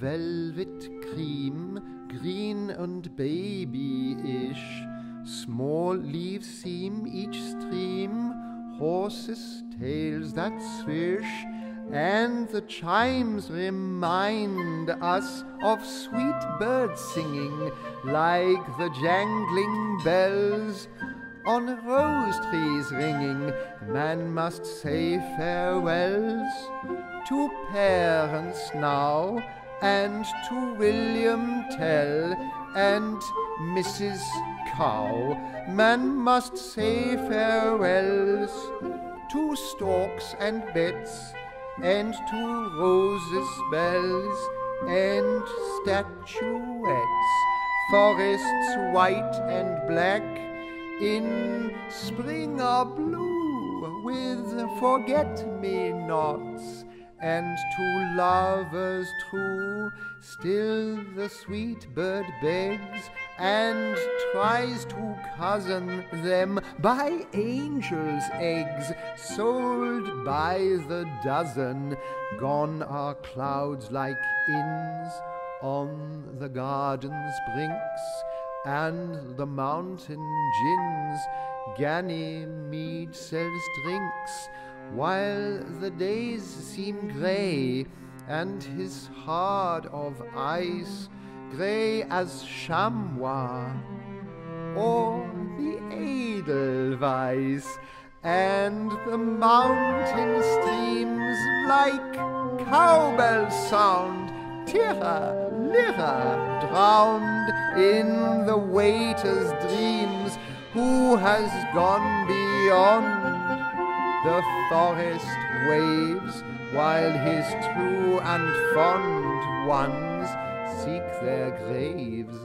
velvet cream, green and babyish. Small leaves seem each stream, horses' tails that swish, and the chimes remind us of sweet birds singing like the jangling bells on rose trees ringing. Man must say farewells to parents now and to William Tell and Mrs. Cow. Man must say farewells to storks and beds and to roses, bells and statuettes, forests white and black in spring are blue with forget-me-nots and to lovers true still the sweet bird begs and tries to cozen them by angels' eggs sold by the dozen. Gone are clouds like inns on the garden's brinks and the mountain djinns Ganymede sells drinks while the days seem grey and his heart of ice grey as chamois. Or the edelweiss and the mountain streams like cowbell sound tirra lirra drowned in the waiter's dreams who has gone beyond the forest waves, while his true and fond ones seek their graves.